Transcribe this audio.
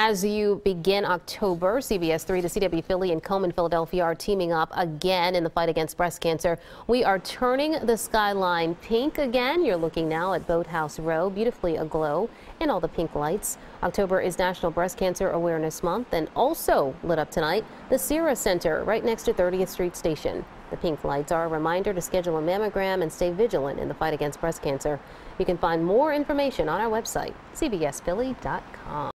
As you begin October, CBS 3 the CW Philly and Komen, Philadelphia are teaming up again in the fight against breast cancer. We are turning the skyline pink again. You're looking now at Boathouse Row, beautifully aglow in all the pink lights. October is National Breast Cancer Awareness Month and also lit up tonight, the Cira Center right next to 30th Street Station. The pink lights are a reminder to schedule a mammogram and stay vigilant in the fight against breast cancer. You can find more information on our website, cbsphilly.com.